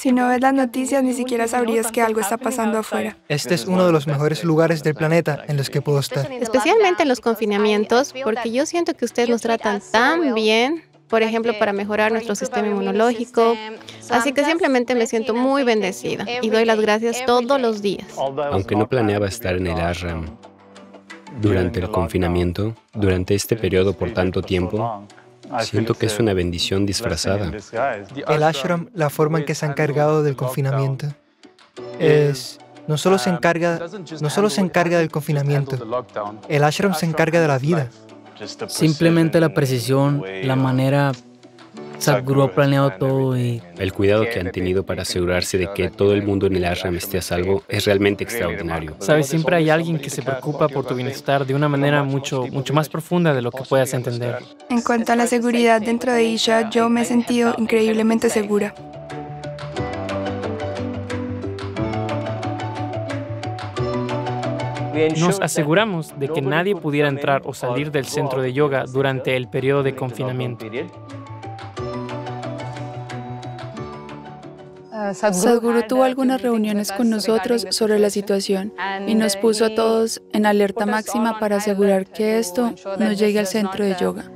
Si no ves las noticias, ni siquiera sabrías que algo está pasando afuera. Este es uno de los mejores lugares del planeta en los que puedo estar. Especialmente en los confinamientos, porque yo siento que ustedes nos tratan tan bien, por ejemplo, para mejorar nuestro sistema inmunológico. Así que simplemente me siento muy bendecida y doy las gracias todos los días. Aunque no planeaba estar en el ashram durante el confinamiento, durante este periodo por tanto tiempo, Siento que es una bendición disfrazada. El ashram, la forma en que se ha encargado del confinamiento, es no solo se encarga, no solo se encarga del confinamiento, el ashram se encarga de la vida. Simplemente la precisión, la manera Sadhguru ha planeado todo y... El cuidado que han tenido para asegurarse de que todo el mundo en el ashram esté a salvo es realmente extraordinario. Sabes, siempre hay alguien que se preocupa por tu bienestar de una manera mucho, mucho más profunda de lo que puedas entender. En cuanto a la seguridad dentro de Isha, yo me he sentido increíblemente segura. Nos aseguramos de que nadie pudiera entrar o salir del centro de yoga durante el periodo de confinamiento. Sadhguru tuvo algunas reuniones con nosotros sobre la situación y nos puso a todos en alerta máxima para asegurar que esto no llegue al centro de yoga.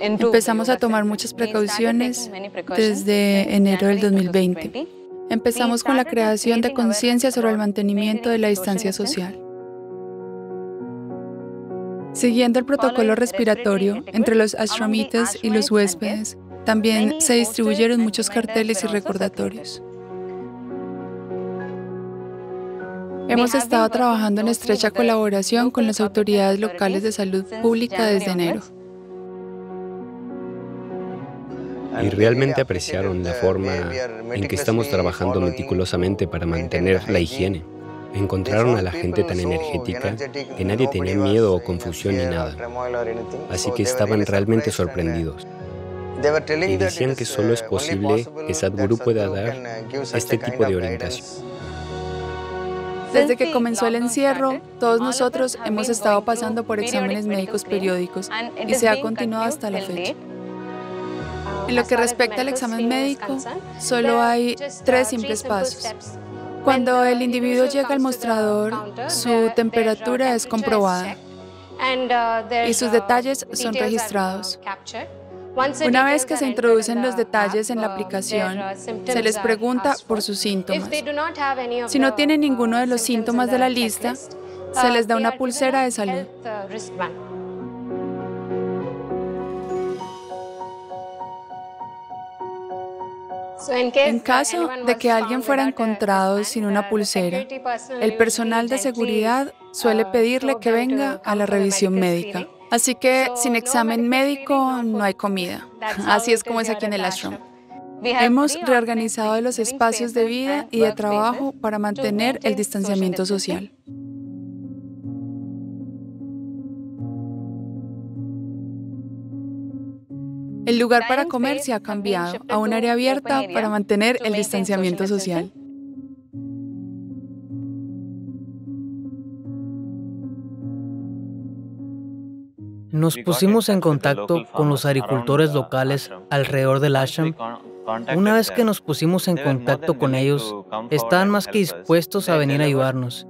Empezamos a tomar muchas precauciones desde enero del 2020. Empezamos con la creación de conciencia sobre el mantenimiento de la distancia social. Siguiendo el protocolo respiratorio entre los ashramitas y los huéspedes, también se distribuyeron muchos carteles y recordatorios. Hemos estado trabajando en estrecha colaboración con las autoridades locales de salud pública desde enero. Y realmente apreciaron la forma en que estamos trabajando meticulosamente para mantener la higiene. Encontraron a la gente tan energética que nadie tenía miedo o confusión ni nada. Así que estaban realmente sorprendidos. Y decían que solo es posible que Sadhguru pueda dar este tipo de orientación. Desde que comenzó el encierro, todos nosotros hemos estado pasando por exámenes médicos periódicos y se ha continuado hasta la fecha. En lo que respecta al examen médico, solo hay tres simples pasos. Cuando el individuo llega al mostrador, su temperatura es comprobada y sus detalles son registrados. Una vez que se introducen los detalles en la aplicación, se les pregunta por sus síntomas. Si no tienen ninguno de los síntomas de la lista, se les da una pulsera de salud. En caso de que alguien fuera encontrado sin una pulsera, el personal de seguridad suele pedirle que venga a la revisión médica. Así que sin examen médico no hay comida. Así es como es aquí en el ashram. Hemos reorganizado los espacios de vida y de trabajo para mantener el distanciamiento social. El lugar para comer se ha cambiado a un área abierta para mantener el distanciamiento social. Nos pusimos en contacto con los agricultores locales alrededor del ashram. Una vez que nos pusimos en contacto con ellos, estaban más que dispuestos a venir a ayudarnos.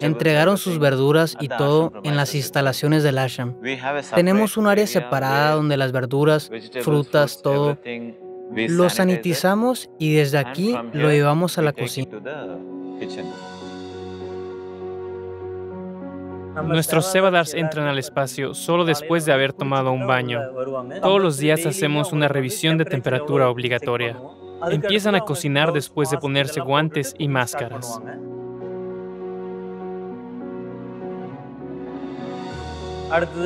Entregaron sus verduras y todo en las instalaciones del ashram. Tenemos un área separada donde las verduras, frutas, todo, lo sanitizamos y desde aquí lo llevamos a la cocina. Nuestros Sevadars entran al espacio solo después de haber tomado un baño. Todos los días hacemos una revisión de temperatura obligatoria. Empiezan a cocinar después de ponerse guantes y máscaras.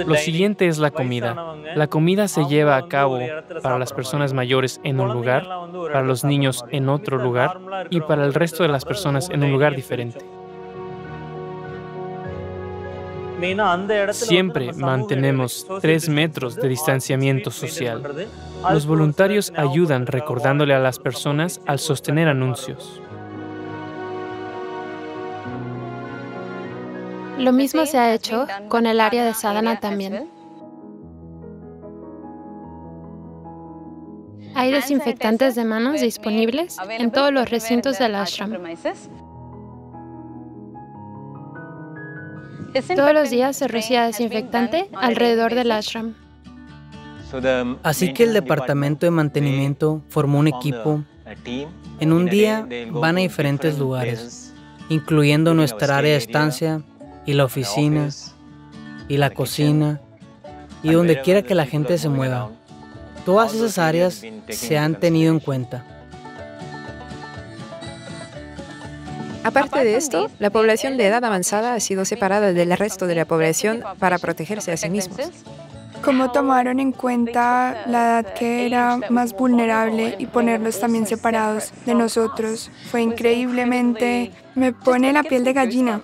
Lo siguiente es la comida. La comida se lleva a cabo para las personas mayores en un lugar, para los niños en otro lugar y para el resto de las personas en un lugar diferente. Siempre mantenemos tres metros de distanciamiento social. Los voluntarios ayudan recordándole a las personas al sostener anuncios. Lo mismo se ha hecho con el área de sadhana también. Hay desinfectantes de manos disponibles en todos los recintos del ashram. Todos los días se rocía desinfectante alrededor del ashram. Así que el departamento de mantenimiento formó un equipo. En un día van a diferentes lugares, incluyendo nuestra área de estancia y la oficina y la cocina y donde quiera que la gente se mueva. Todas esas áreas se han tenido en cuenta. Aparte de esto, la población de edad avanzada ha sido separada del resto de la población para protegerse a sí mismos. Como tomaron en cuenta la edad que era más vulnerable y ponerlos también separados de nosotros, fue increíblemente... me pone la piel de gallina.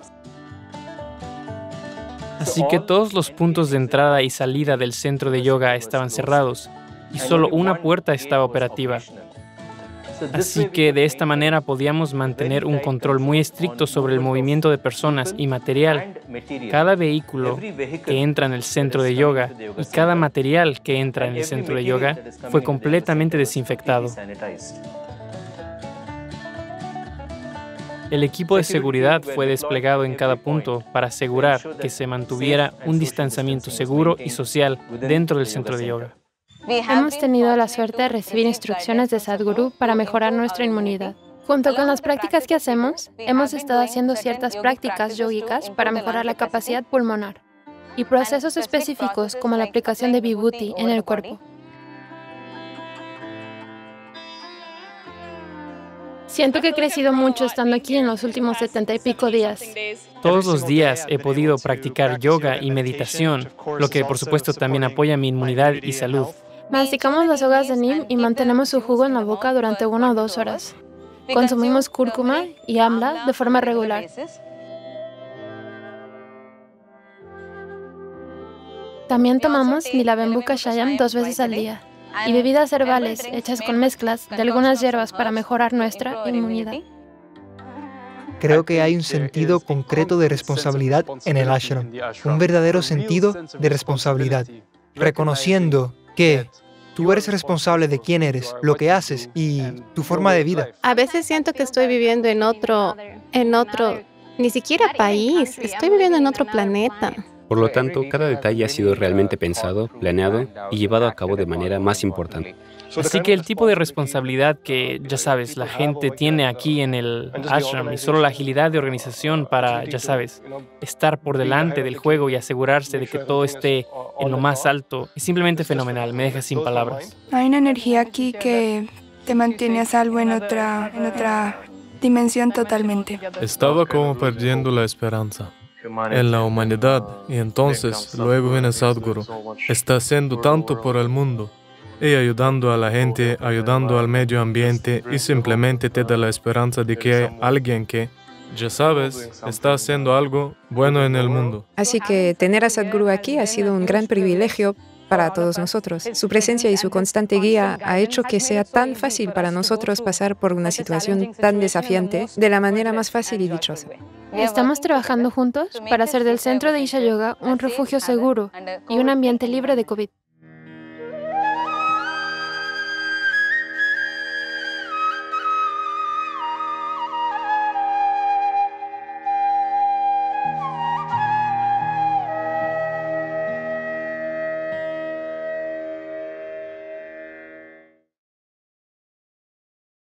Así que todos los puntos de entrada y salida del centro de yoga estaban cerrados y solo una puerta estaba operativa. Así que de esta manera podíamos mantener un control muy estricto sobre el movimiento de personas y material. Cada vehículo que entra en el centro de yoga y cada material que entra en el centro de yoga fue completamente desinfectado. El equipo de seguridad fue desplegado en cada punto para asegurar que se mantuviera un distanciamiento seguro y social dentro del centro de yoga. Hemos tenido la suerte de recibir instrucciones de Sadhguru para mejorar nuestra inmunidad. Junto con las prácticas que hacemos, hemos estado haciendo ciertas prácticas yógicas para mejorar la capacidad pulmonar y procesos específicos como la aplicación de vibhuti en el cuerpo. Siento que he crecido mucho estando aquí en los últimos setenta y pico días. Todos los días he podido practicar yoga y meditación, lo que por supuesto también apoya mi inmunidad y salud. Masticamos las hojas de Nim y mantenemos su jugo en la boca durante una o dos horas. Consumimos cúrcuma y amla de forma regular. También tomamos Nilavembu Shayam dos veces al día y bebidas herbales hechas con mezclas de algunas hierbas para mejorar nuestra inmunidad. Creo que hay un sentido concreto de responsabilidad en el ashram, un verdadero sentido de responsabilidad, reconociendo que Tú eres responsable de quién eres, lo que haces y tu forma de vida. A veces siento que estoy viviendo en otro, en otro, ni siquiera país, estoy viviendo en otro planeta. Por lo tanto, cada detalle ha sido realmente pensado, planeado y llevado a cabo de manera más importante. Así que el tipo de responsabilidad que, ya sabes, la gente tiene aquí en el ashram y solo la agilidad de organización para, ya sabes, estar por delante del juego y asegurarse de que todo esté en lo más alto, es simplemente fenomenal, me deja sin palabras. Hay una energía aquí que te mantiene a salvo en otra, en otra dimensión totalmente. Estaba como perdiendo la esperanza en la humanidad y entonces luego viene Sadhguru. Está haciendo tanto por el mundo y ayudando a la gente, ayudando al medio ambiente y simplemente te da la esperanza de que hay alguien que, ya sabes, está haciendo algo bueno en el mundo. Así que tener a Sadhguru aquí ha sido un gran privilegio para todos nosotros. Su presencia y su constante guía ha hecho que sea tan fácil para nosotros pasar por una situación tan desafiante de la manera más fácil y dichosa. Estamos trabajando juntos para hacer del centro de Isha Yoga un refugio seguro y un ambiente libre de COVID.